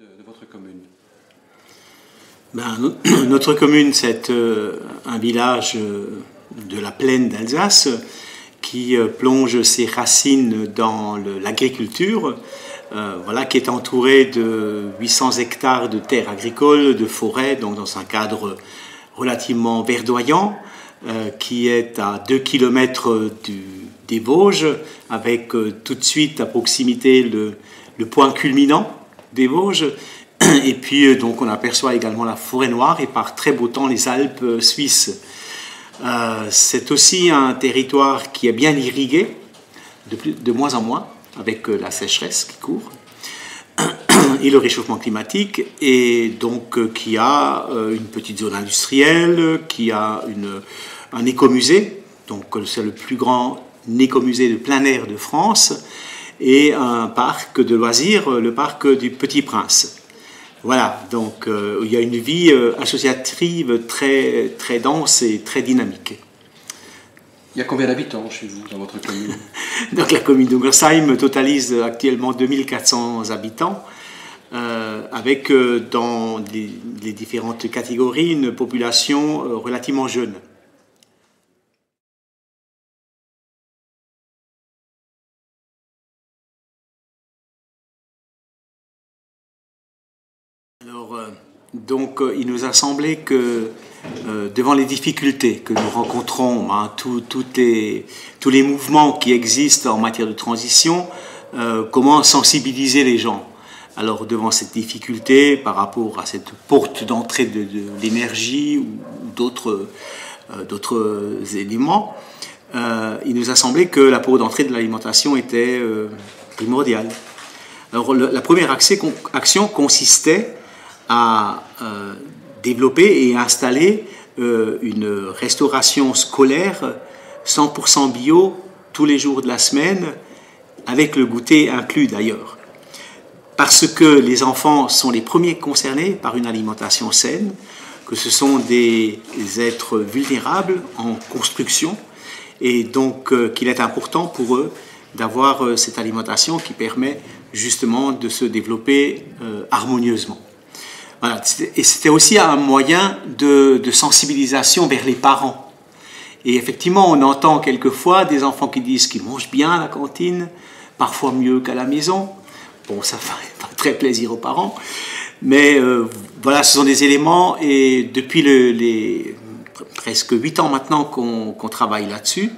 de, votre commune ben, Notre commune, c'est euh, un village euh, de la plaine d'Alsace qui euh, plonge ses racines dans l'agriculture, voilà, qui est entouré de 800 hectares de terres agricoles, de forêts, donc dans un cadre relativement verdoyant, qui est à 2 km des Vosges, avec tout de suite à proximité le, le point culminant des Vosges. Et puis, euh, donc, on aperçoit également la forêt noire et par très beau temps les Alpes euh, suisses. Euh, c'est aussi un territoire qui est bien irrigué, de, plus, de moins en moins, avec la sécheresse qui court et le réchauffement climatique, et donc qui a une petite zone industrielle, qui a une, un écomusée, donc c'est le plus grand écomusée de plein air de France, et un parc de loisirs, le parc du Petit Prince. Voilà, donc euh, il y a une vie euh, associative très, très dense et très dynamique. Il y a combien d'habitants chez vous, dans votre commune? Donc la commune d'Ungersheim totalise actuellement 2400 habitants, euh, avec dans les, différentes catégories une population relativement jeune. Donc euh, il nous a semblé que euh, devant les difficultés que nous rencontrons, hein, tous les mouvements qui existent en matière de transition, euh, comment sensibiliser les gens alors devant cette difficulté par rapport à cette porte d'entrée de, l'énergie ou d'autres éléments, il nous a semblé que la porte d'entrée de l'alimentation était primordiale. Alors la première action consistait à euh, développer et installer euh, une restauration scolaire 100% bio tous les jours de la semaine, avec le goûter inclus d'ailleurs. Parce que les enfants sont les premiers concernés par une alimentation saine, que ce sont des êtres vulnérables en construction, et donc euh, qu'il est important pour eux d'avoir cette alimentation qui permet justement de se développer harmonieusement. Et c'était aussi un moyen de, sensibilisation vers les parents. Et effectivement, on entend quelquefois des enfants qui disent qu'ils mangent bien à la cantine, parfois mieux qu'à la maison. Bon, ça fait pas très plaisir aux parents. Mais euh, voilà, ce sont des éléments. Et depuis presque 8 ans maintenant qu'on travaille là-dessus,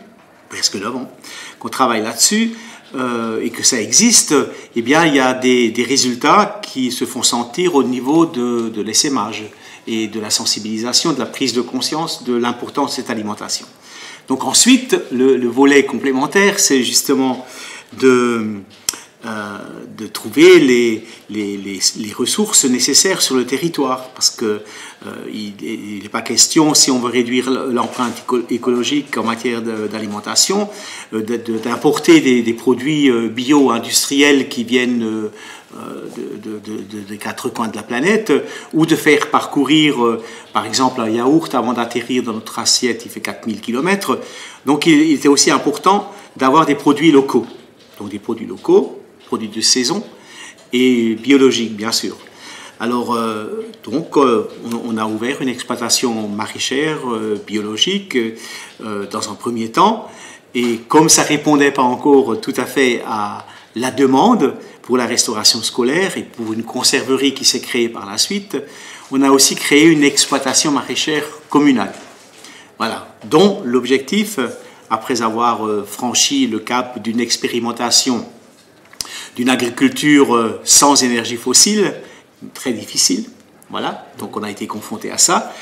presque 9 ans, qu'on travaille là-dessus, euh, et que ça existe, eh bien, il y a des, résultats qui se font sentir au niveau de, de l'essaimage et de la sensibilisation, de la prise de conscience de l'importance de cette alimentation. Donc ensuite, le volet complémentaire, c'est justement de euh, de trouver les, les, les, ressources nécessaires sur le territoire. Parce qu'il euh, n'est pas question, si on veut réduire l'empreinte écologique en matière d'alimentation, euh, d'importer des, produits bio-industriels qui viennent de, quatre coins de la planète, ou de faire parcourir, par exemple, un yaourt avant d'atterrir dans notre assiette, il fait 4000 km. Donc il était aussi important d'avoir des produits locaux. Donc des produits locaux, produits de saison et biologiques, bien sûr. Alors, euh, donc, euh, on, a ouvert une exploitation maraîchère euh, biologique dans un premier temps. Et comme ça répondait pas encore tout à fait à la demande pour la restauration scolaire et pour une conserverie qui s'est créée par la suite, on a aussi créé une exploitation maraîchère communale. Voilà, dont l'objectif, après avoir franchi le cap d'une expérimentation d'une agriculture euh, sans énergie fossile, très difficile. Voilà, donc on a été confronté à ça.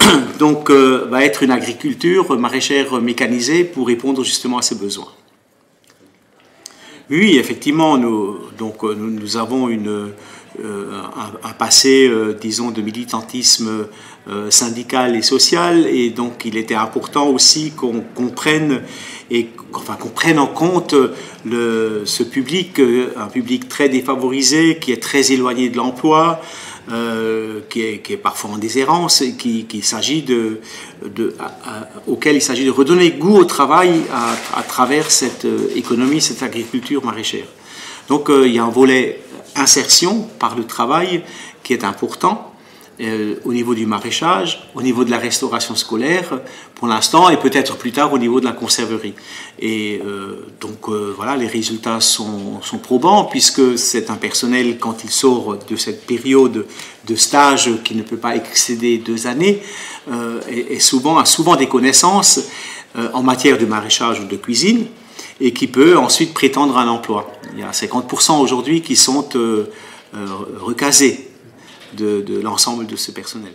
Donc, euh, va être une agriculture maraîchère mécanisée pour répondre justement à ces besoins. Oui, effectivement, nous, donc, euh, nous, avons une, un, passé, disons, de militantisme syndical et social, et donc il était important aussi qu'on comprenne et enfin, qu'on prenne en compte ce public, euh, un public très défavorisé, qui est très éloigné de l'emploi, euh, qui, est, parfois en déshérence, et s'agit de, auquel il s'agit de redonner goût au travail à, à travers cette euh, économie, cette agriculture maraîchère. Donc il y a un volet insertion par le travail qui est important euh, au niveau du maraîchage, au niveau de la restauration scolaire pour l'instant et peut-être plus tard au niveau de la conserverie. Et euh, donc euh, voilà, les résultats sont, sont probants puisque c'est un personnel quand il sort de cette période de stage qui ne peut pas excéder deux années et, souvent a souvent des connaissances en matière de maraîchage ou de cuisine et qui peut ensuite prétendre un emploi. Il y a 50% aujourd'hui qui sont recasés de, l'ensemble de ce personnel.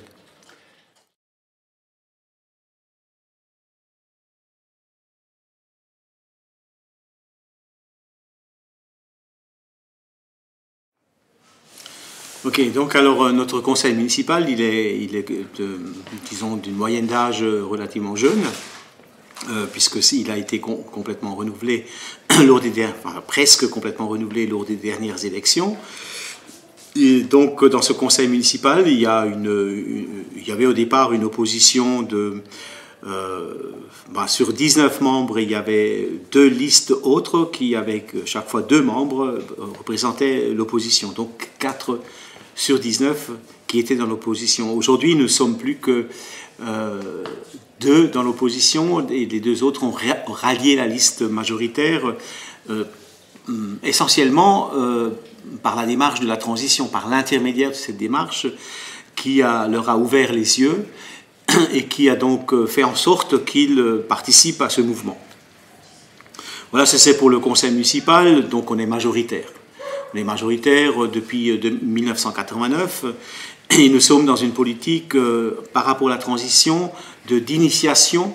Ok, donc alors euh, notre conseil municipal, il est, il est disons, d'une moyenne d'âge relativement jeune, euh, puisqu'il a été complètement renouvelé lors des enfin, presque complètement renouvelé lors des dernières élections. Donc, dans ce conseil municipal, il y, avait au départ une opposition de. Euh, bah, sur 19 membres, il y avait deux listes autres qui, avec chaque fois deux membres, représentaient l'opposition. Donc 4 sur 19 qui étaient dans l'opposition. Aujourd'hui, nous ne sommes plus que euh, deux dans l'opposition et les deux autres ont rallié la liste majoritaire, essentiellement par la démarche de la transition, par l'intermédiaire de cette démarche qui leur a ouvert les yeux et qui a donc euh, fait en sorte qu'ils euh, participent à ce mouvement. Voilà, c'est pour le conseil municipal, donc on est majoritaire. On est majoritaire depuis 1989 euh, et nous sommes dans une politique par rapport à la transition d'initiation,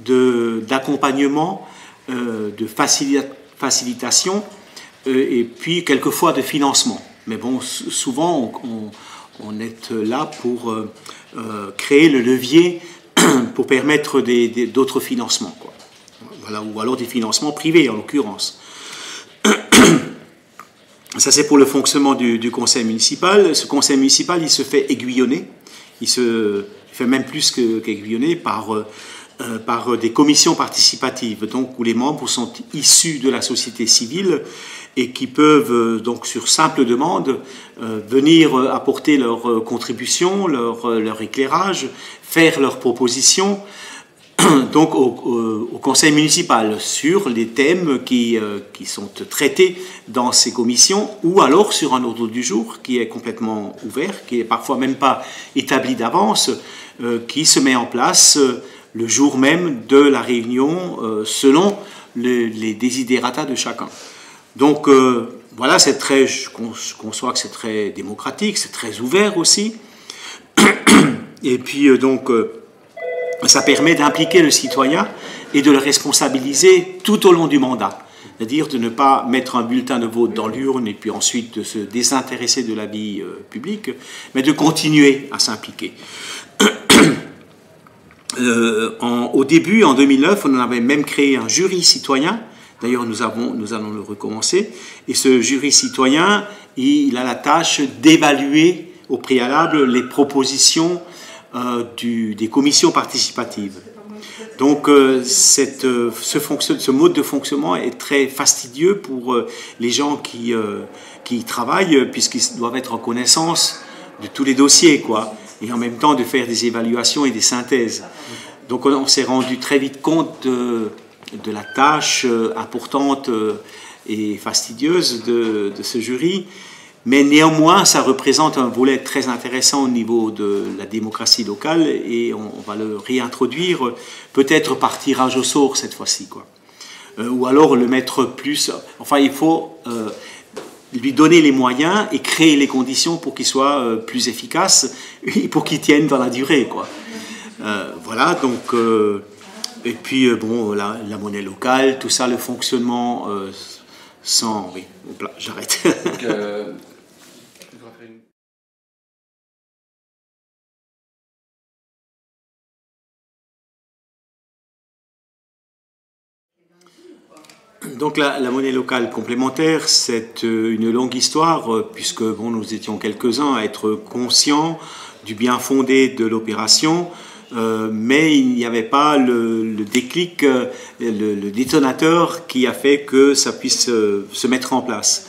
d'accompagnement, de, facilitation euh, et puis quelquefois de financement. Mais bon, souvent, on, est là pour euh, euh, créer le levier pour permettre d'autres financements. Quoi. Ou alors des financements privés, en l'occurrence. Ça, c'est pour le fonctionnement du, conseil municipal. Ce conseil municipal, il se fait aiguillonner. Il se fait même plus qu'aiguillonner par, par des commissions participatives, donc où les membres sont issus de la société civile et qui peuvent euh, donc sur simple demande euh, venir euh, apporter leur contribution, leur, leur éclairage, faire leurs propositions donc au, conseil municipal sur les thèmes qui, qui, sont traités dans ces commissions ou alors sur un ordre du jour qui est complètement ouvert, qui est parfois même pas établi d'avance, qui se met en place le jour même de la réunion selon les désidératas de chacun. Donc euh, voilà, c'est très, je conçois que c'est très démocratique, c'est très ouvert aussi. Et puis euh, donc, euh, ça permet d'impliquer le citoyen et de le responsabiliser tout au long du mandat. C'est-à-dire de ne pas mettre un bulletin de vote dans l'urne et puis ensuite de se désintéresser de la vie publique, mais de continuer à s'impliquer. au début, en 2009, on avait même créé un jury citoyen D'ailleurs, nous, nous allons le recommencer. Et ce jury citoyen, il a la tâche d'évaluer au préalable les propositions euh, des commissions participatives. Donc euh, euh, ce, mode de fonctionnement est très fastidieux pour les gens qui, qui y travaillent, puisqu'ils doivent être en connaissance de tous les dossiers, quoi, et en même temps de faire des évaluations et des synthèses. Donc on, s'est rendu très vite compte de, la tâche importante et fastidieuse de, ce jury, mais néanmoins, ça représente un volet très intéressant au niveau de la démocratie locale et on, va le réintroduire peut-être par tirage au sort cette fois-ci. quoi. Euh, ou alors le mettre plus... Enfin, il faut lui donner les moyens et créer les conditions pour qu'il soit plus efficace et pour qu'il tienne dans la durée. Quoi. voilà, donc et puis, euh, bon, la, monnaie locale, tout ça, le fonctionnement euh, sans... Oui, j'arrête. Donc la, monnaie locale complémentaire, c'est une longue histoire, puisque bon, nous étions quelques-uns à être conscients du bien fondé de l'opération, euh, mais il n'y avait pas le, déclic, euh, le, détonateur qui a fait que ça puisse euh, se mettre en place.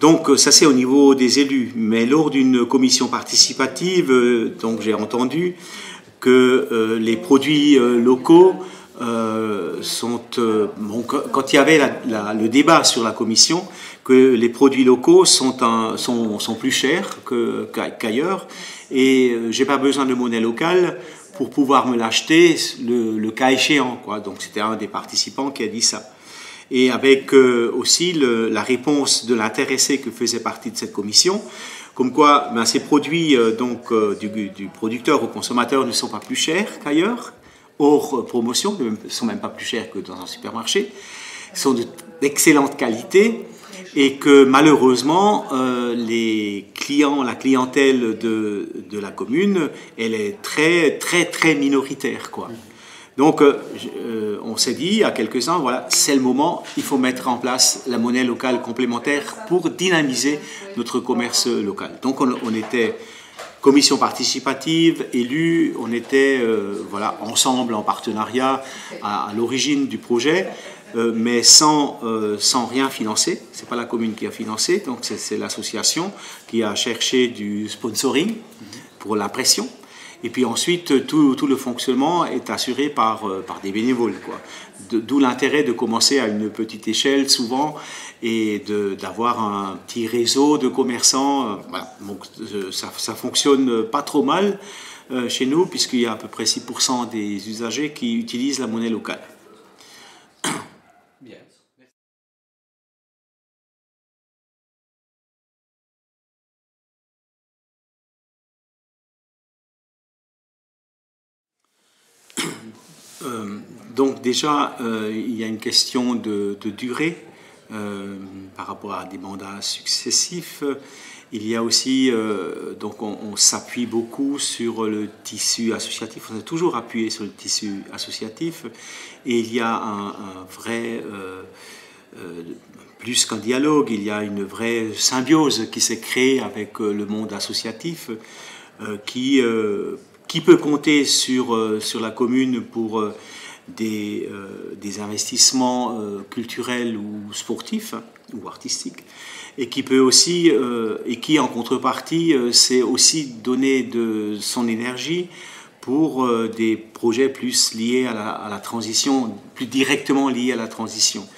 Donc ça c'est au niveau des élus, mais lors d'une commission participative, donc j'ai entendu que les produits locaux sont, quand il y avait le débat sur la commission, que les produits locaux sont, plus chers qu'ailleurs et j'ai pas besoin de monnaie locale pour pouvoir me l'acheter le, cas échéant. Quoi. Donc c'était un des participants qui a dit ça. Et avec euh, aussi la réponse de l'intéressé que faisait partie de cette commission, comme quoi ben, ces produits euh, donc, euh, du, producteur au consommateur ne sont pas plus chers qu'ailleurs, hors promotion, ne sont même pas plus chers que dans un supermarché, sont d'excellente qualité et que malheureusement, euh, les clients, la clientèle de, de, la commune, elle est très, très, très minoritaire. Quoi. Donc, euh, euh, on s'est dit à quelques-uns, voilà, c'est le moment, il faut mettre en place la monnaie locale complémentaire pour dynamiser notre commerce local. Donc, on, on était commission participative, élus, on était voilà, ensemble en partenariat à, l'origine du projet. Euh, mais sans, euh, sans rien financer. Ce n'est pas la commune qui a financé, donc c'est l'association qui a cherché du sponsoring pour l'impression. Et puis ensuite, tout, le fonctionnement est assuré par, euh, des bénévoles. D'où l'intérêt de commencer à une petite échelle souvent et d'avoir un petit réseau de commerçants. Voilà. Donc, ça, ça fonctionne pas trop mal chez nous puisqu'il y a à peu près 6% des usagers qui utilisent la monnaie locale. Euh, donc déjà, euh, il y a une question de, durée euh, par rapport à des mandats successifs. Il y a aussi, donc on, s'appuie beaucoup sur le tissu associatif, on a toujours appuyé sur le tissu associatif, et il y a un, vrai, plus qu'un dialogue, il y a une vraie symbiose qui s'est créée avec le monde associatif, qui qui peut compter sur, euh, sur la commune pour euh, des, euh, des investissements culturels ou sportifs hein, ou artistiques et qui peut aussi et qui en contrepartie sait aussi donner de son énergie pour des projets plus liés à la, transition, plus directement liés à la transition.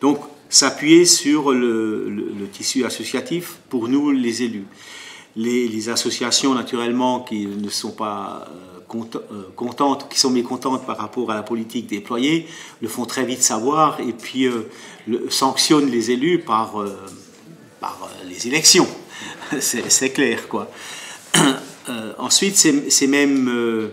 Donc s'appuyer sur le, le, tissu associatif pour nous les élus les, associations, naturellement, qui ne sont pas euh, euh, contentes, qui sont mécontentes par rapport à la politique déployée, le font très vite savoir et puis euh, sanctionnent les élus par, les élections. C'est clair, quoi. ensuite, ces, mêmes,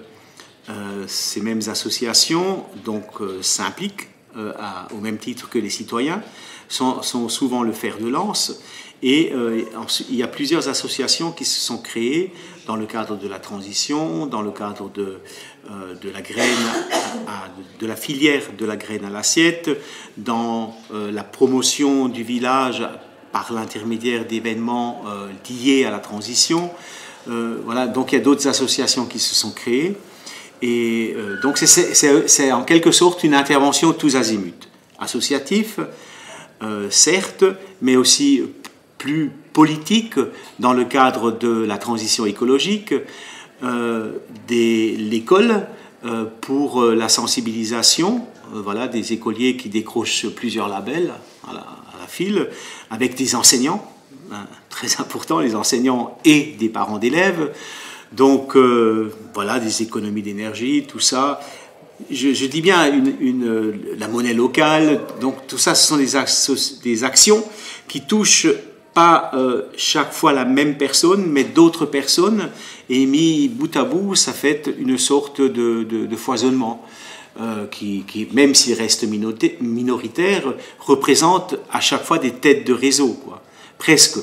associations donc s'impliquent au même titre que les citoyens, sont souvent le fer de lance et euh, il y a plusieurs associations qui se sont créées dans le cadre de la transition, dans le cadre de, euh, la filière de la graine à l'assiette, dans euh, la promotion du village par l'intermédiaire d'événements liés à la transition. voilà, donc il y a d'autres associations qui se sont créées. Et donc c'est en quelque sorte une intervention tous azimuts. Associatif, certes, mais aussi politique dans le cadre de la transition écologique, euh, l'école euh, pour euh, la sensibilisation, voilà, des écoliers qui décrochent plusieurs labels à la, file, avec des enseignants, hein, très important, les enseignants et des parents d'élèves. Donc voilà, des économies d'énergie, tout ça. Je, dis bien une, la monnaie locale, donc tout ça, ce sont des, des actions qui touchent pas euh, chaque fois la même personne, mais d'autres personnes, et mis bout à bout, ça fait une sorte de, foisonnement. Euh, qui, même s'il reste minoritaire, représente à chaque fois des têtes de réseau, quoi, presque.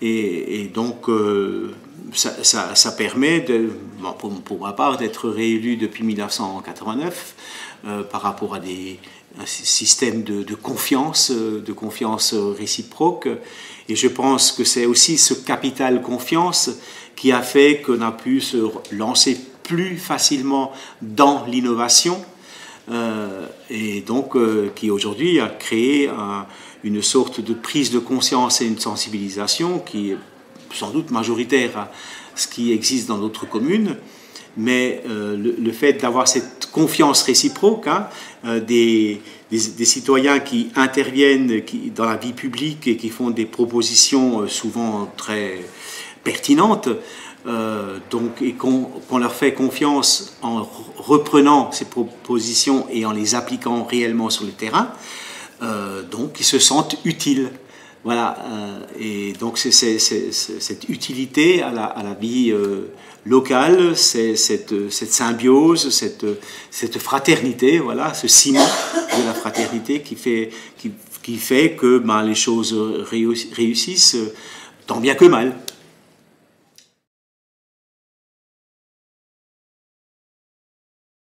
Et, donc, euh, ça, permet, de, pour, ma part, d'être réélu depuis 1989 par rapport à des systèmes de, de confiance, de confiance réciproque. Et je pense que c'est aussi ce capital confiance qui a fait qu'on a pu se lancer plus facilement dans l'innovation et donc qui aujourd'hui a créé une sorte de prise de conscience et une sensibilisation qui est sans doute majoritaire à ce qui existe dans d'autres communes, mais le, fait d'avoir cette confiance réciproque hein, des, des, citoyens qui interviennent dans la vie publique et qui font des propositions souvent très pertinentes, euh, donc, et qu'on leur fait confiance en reprenant ces propositions et en les appliquant réellement sur le terrain, euh, donc ils se sentent utiles. Voilà, euh, et donc c'est cette utilité à la, à la vie locale, c'est cette, symbiose, cette, fraternité, voilà, ce ciment de la fraternité qui fait, que ben, les choses réussissent tant bien que mal.